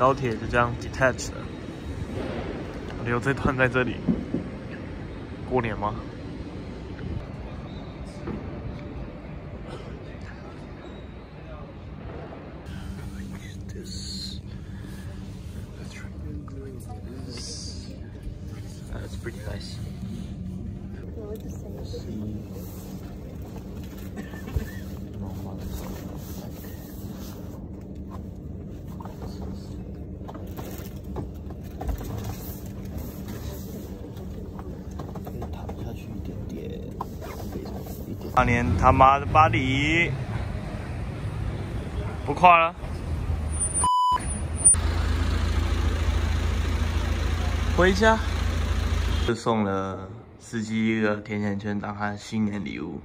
高铁就这样 detach 了，留这段在这里过年吗？That's pretty nice. 大年他妈的巴黎，不跨了，回家。就送了司机一个甜甜圈当他的新年礼物，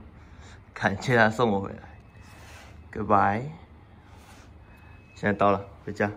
感谢他送我回来。Goodbye，现在到了，回家。